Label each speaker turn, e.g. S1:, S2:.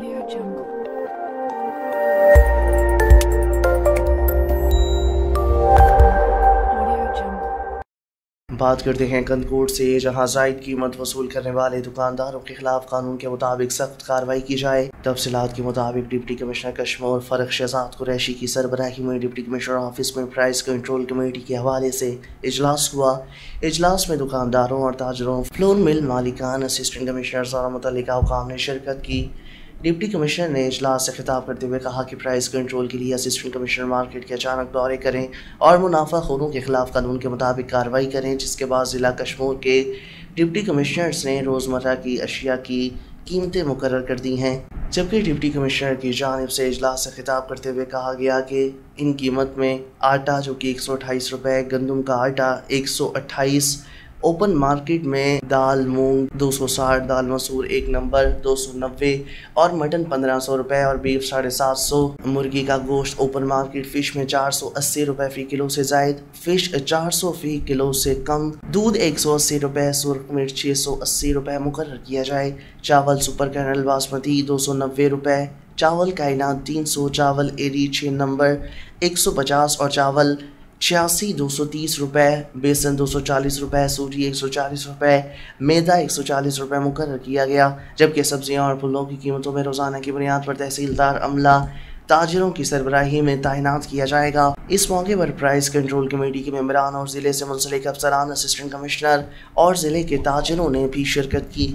S1: Audio Jungle.
S2: बात करते हैं कंदकोट से, जहाँ जायद कीमत वसूल करने वाले दुकानदारों के खिलाफ कानून के मुताबिक सख्त कार्रवाई की जाए। तफसीत के मुताबिक डिप्टी कमिश्नर कश्मीर फ़र्क शहजाद कुरैशी की सरबराही में डिप्टी कमिश्नर ऑफ़िस में प्राइस कंट्रोल कमेटी के हवाले से इजलास हुआ। इजलास में दुकानदारों और ताजरों फ्लोर मिल मालिकान असिस्टेंट कमिश्नर और मुतल हुकाम ने शिरकत की। डिप्टी कमिश्नर ने इजलास से खिताब करते हुए कहा कि प्राइस कंट्रोल के लिए असिस्टेंट कमिश्नर मार्केट के अचानक दौरे करें और मुनाफा खोरों के खिलाफ कानून के मुताबिक कार्रवाई करें, जिसके बाद ज़िला कश्मीर के डिप्टी कमिश्नर्स ने रोज़मर्रा की अशिया की कीमतें मुकर कर दी हैं। जबकि डिप्टी कमिश्नर की जानब से इजलास से खिताब करते हुए कहा गया कि इन कीमत में आटा, जो कि एक सौ अट्ठाईस रुपये गंदम का आटा एक सौ अट्ठाईस ओपन मार्केट में दाल, मूंग 260 दाल मसूर एक नंबर 290 और मटन 1500 रुपए और बीफ साढ़े सात सौ। मुर्गी का गोश्त ओपन मार्केट फ़िश में 480 रुपए फ़ी किलो से जायद, फ़िश 400 फ़ी किलो से कम। दूध 180 रुपए, सुरख मिर्च 680 रुपए मुकर किया जाए। चावल सुपर कैनल बासमती 290 रुपए, चावल कायनात 300 चावल एरी छः नंबर 150 और चावल छियासी, दो सौ तीस रुपये बेसन दो सौ चालीस रुपये सूजी एक सौ चालीस रुपये मैदा एक सौ चालीस रुपये मुकर किया गया, जबकि सब्ज़ियाँ और फलों की कीमतों में रोज़ाना की बुनियाद पर तहसीलदार अमला ताजरों की सरबराही में तैनात किया जाएगा। इस मौके पर प्राइस कंट्रोल कमेटी के मेम्बरान और ज़िले से मुंसलिक अफसरान, असिस्टेंट कमिश्नर और ज़िले के ताजरों ने भी शिरकत की।